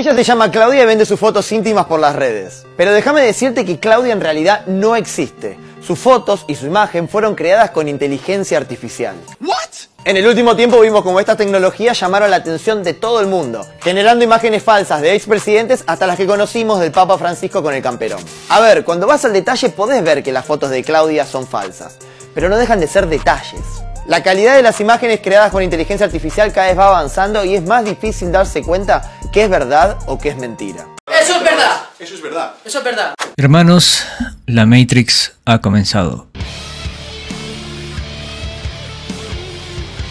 Ella se llama Claudia y vende sus fotos íntimas por las redes. Pero déjame decirte que Claudia en realidad no existe. Sus fotos y su imagen fueron creadas con inteligencia artificial. En el último tiempo vimos cómo estas tecnologías llamaron la atención de todo el mundo, generando imágenes falsas de expresidentes hasta las que conocimos del Papa Francisco con el camperón. A ver, cuando vas al detalle podés ver que las fotos de Claudia son falsas, pero no dejan de ser detalles. La calidad de las imágenes creadas con inteligencia artificial cada vez va avanzando y es más difícil darse cuenta qué es verdad o qué es mentira. Eso es verdad. Eso es verdad. Eso es verdad. Hermanos, la Matrix ha comenzado.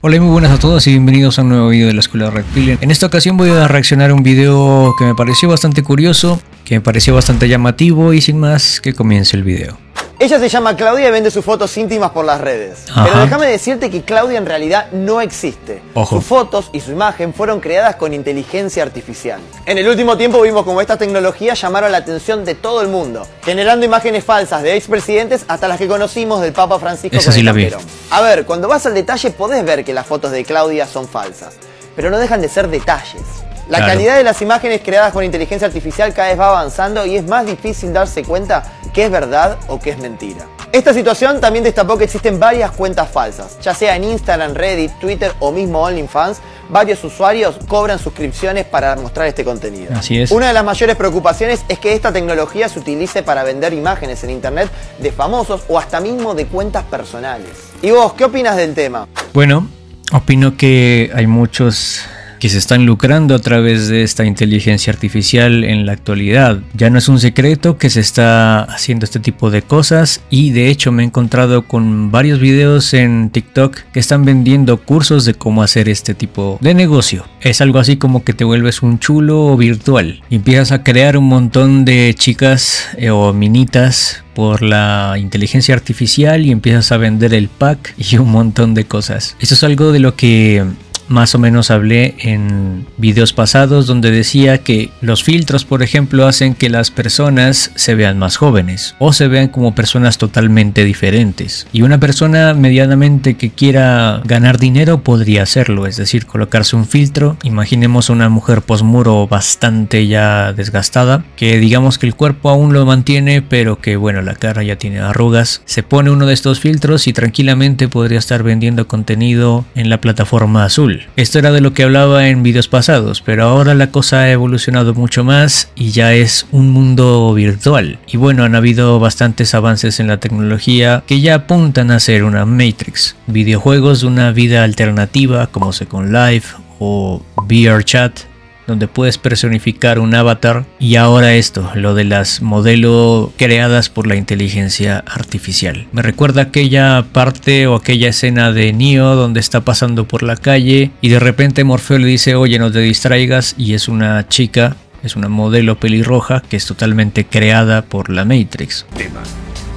Hola y muy buenas a todos y bienvenidos a un nuevo video de la Escuela Red Pill. En esta ocasión voy a reaccionar a un video que me pareció bastante curioso, que me pareció bastante llamativo y sin más que comience el video. Ella se llama Claudia y vende sus fotos íntimas por las redes. Ajá. Pero déjame decirte que Claudia en realidad no existe. Ojo. Sus fotos y su imagen fueron creadas con inteligencia artificial. En el último tiempo vimos cómo estas tecnologías llamaron la atención de todo el mundo, generando imágenes falsas de expresidentes hasta las que conocimos del Papa Francisco Esa sí la vi. A ver, cuando vas al detalle podés ver que las fotos de Claudia son falsas, pero no dejan de ser detalles. La Claro. calidad de las imágenes creadas con inteligencia artificial cada vez va avanzando y es más difícil darse cuenta qué es verdad o qué es mentira. Esta situación también destapó que existen varias cuentas falsas, ya sea en Instagram, Reddit, Twitter o mismo OnlyFans, varios usuarios cobran suscripciones para mostrar este contenido. Así es. Una de las mayores preocupaciones es que esta tecnología se utilice para vender imágenes en internet de famosos o hasta mismo de cuentas personales. ¿Y vos qué opinas del tema? Bueno, opino que hay muchos que se están lucrando a través de esta inteligencia artificial en la actualidad. Ya no es un secreto que se está haciendo este tipo de cosas y de hecho me he encontrado con varios videos en TikTok que están vendiendo cursos de cómo hacer este tipo de negocio. Es algo así como que te vuelves un chulo virtual y empiezas a crear un montón de chicas eh, o minitas por la inteligencia artificial y empiezas a vender el pack y un montón de cosas. Esto es algo de lo que más o menos hablé en videos pasados donde decía que los filtros por ejemplo hacen que las personas se vean más jóvenes o se vean como personas totalmente diferentes. Y una persona medianamente que quiera ganar dinero podría hacerlo es decir colocarse un filtro. Imaginemos una mujer posmuro bastante ya desgastada que digamos que el cuerpo aún lo mantiene pero que bueno la cara ya tiene arrugas. Se pone uno de estos filtros y tranquilamente podría estar vendiendo contenido en la plataforma azul esto era de lo que hablaba en vídeos pasados, pero ahora la cosa ha evolucionado mucho más y ya es un mundo virtual. Y bueno, han habido bastantes avances en la tecnología que ya apuntan a ser una Matrix. Videojuegos de una vida alternativa como Second Life o VR Chat donde puedes personificar un avatar y ahora esto, lo de las modelos creadas por la inteligencia artificial. Me recuerda aquella parte o aquella escena de Neo donde está pasando por la calle y de repente Morfeo le dice, oye, no te distraigas y es una chica, es una modelo pelirroja que es totalmente creada por la Matrix. Tema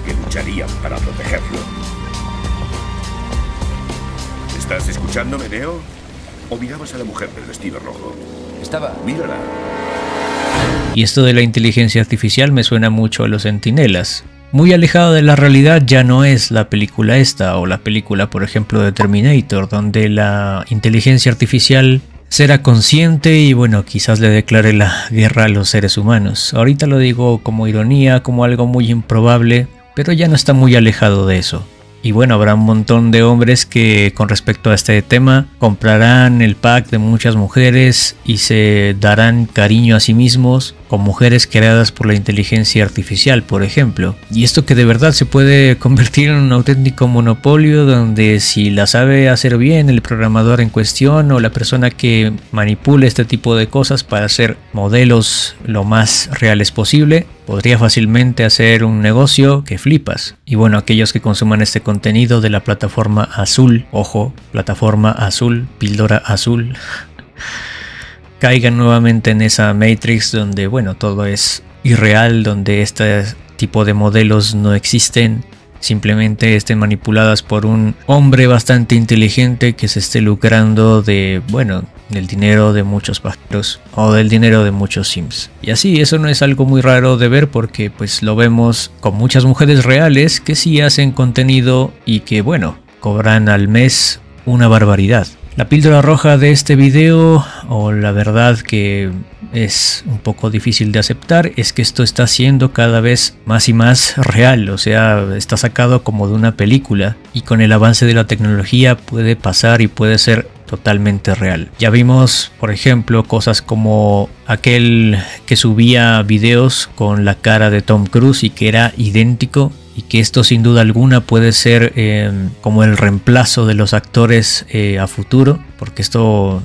que lucharían para protegerlo. ¿Estás escuchándome, Neo? ¿O mirabas a la mujer del vestido rojo? Estaba. Mírala. Y esto de la inteligencia artificial me suena mucho a los centinelas. Muy alejado de la realidad ya no es la película esta o la película por ejemplo de Terminator donde la inteligencia artificial será consciente y bueno quizás le declare la guerra a los seres humanos. Ahorita lo digo como ironía, como algo muy improbable, pero ya no está muy alejado de eso. Y bueno, habrá un montón de hombres que con respecto a este tema comprarán el pack de muchas mujeres y se darán cariño a sí mismos con mujeres creadas por la inteligencia artificial, por ejemplo. Y esto que de verdad se puede convertir en un auténtico monopolio donde si la sabe hacer bien el programador en cuestión o la persona que manipule este tipo de cosas para hacer modelos lo más reales posible, podría fácilmente hacer un negocio que flipas. Y bueno, aquellos que consuman este contenido de la plataforma azul, ojo, plataforma azul, píldora azul, caigan nuevamente en esa Matrix donde, bueno, todo es irreal, donde este tipo de modelos no existen, simplemente estén manipuladas por un hombre bastante inteligente que se esté lucrando de, bueno, del dinero de muchos pájaros o del dinero de muchos sims. Y así, eso no es algo muy raro de ver porque pues lo vemos con muchas mujeres reales que sí hacen contenido y que, bueno, cobran al mes una barbaridad. La píldora roja de este video, o la verdad que es un poco difícil de aceptar, es que esto está siendo cada vez más y más real, o sea, está sacado como de una película y con el avance de la tecnología puede pasar y puede ser totalmente real. Ya vimos, por ejemplo, cosas como aquel que subía videos con la cara de Tom Cruise y que era idéntico y que esto sin duda alguna puede ser eh, como el reemplazo de los actores eh, a futuro, porque esto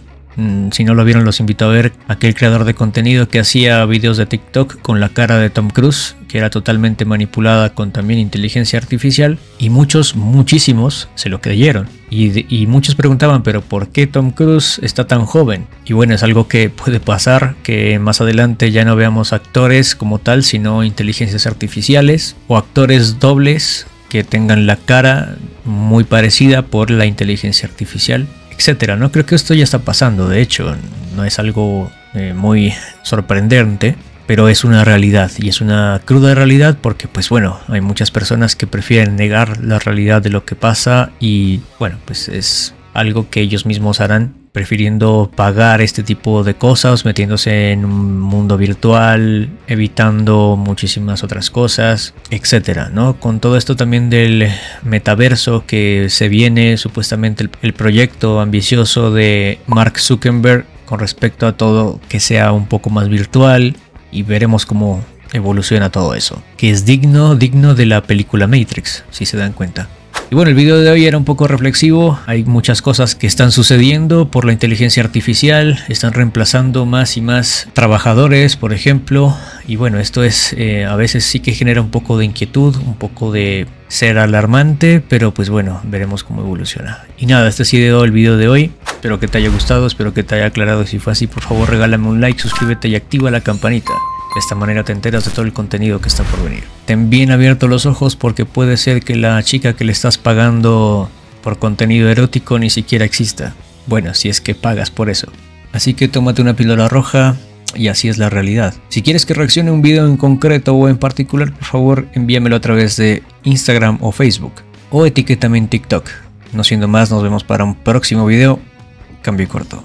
si no lo vieron los invito a ver aquel creador de contenido que hacía videos de TikTok con la cara de Tom Cruise que era totalmente manipulada con también inteligencia artificial y muchos, muchísimos se lo creyeron. Y, muchos preguntaban, pero ¿por qué Tom Cruise está tan joven? Y bueno, es algo que puede pasar, que más adelante ya no veamos actores como tal, sino inteligencias artificiales o actores dobles que tengan la cara muy parecida por la inteligencia artificial, etcétera. No creo que esto ya está pasando, de hecho, no es algo eh, muy sorprendente pero es una realidad y es una cruda realidad porque pues bueno, hay muchas personas que prefieren negar la realidad de lo que pasa y bueno, pues es algo que ellos mismos harán prefiriendo pagar este tipo de cosas, metiéndose en un mundo virtual, evitando muchísimas otras cosas, etcétera, ¿no? Con todo esto también del metaverso que se viene, supuestamente el, el proyecto ambicioso de Mark Zuckerberg con respecto a todo que sea un poco más virtual, y veremos cómo evoluciona todo eso. Que es digno, digno de la película Matrix, si se dan cuenta. Y bueno, el video de hoy era un poco reflexivo, hay muchas cosas que están sucediendo por la inteligencia artificial, están reemplazando más y más trabajadores, por ejemplo, y bueno, esto es eh, a veces sí que genera un poco de inquietud, un poco de ser alarmante, pero pues bueno, veremos cómo evoluciona. Y nada, este ha sido el video de hoy, espero que te haya gustado, espero que te haya aclarado, si fue así, por favor regálame un like, suscríbete y activa la campanita. De esta manera te enteras de todo el contenido que está por venir. Ten bien abiertos los ojos porque puede ser que la chica que le estás pagando por contenido erótico ni siquiera exista. Bueno, si es que pagas por eso. Así que tómate una píldora roja y así es la realidad. Si quieres que reaccione un video en concreto o en particular, por favor envíamelo a través de Instagram o Facebook. O etiquétame en TikTok. No siendo más, nos vemos para un próximo video. Cambio corto.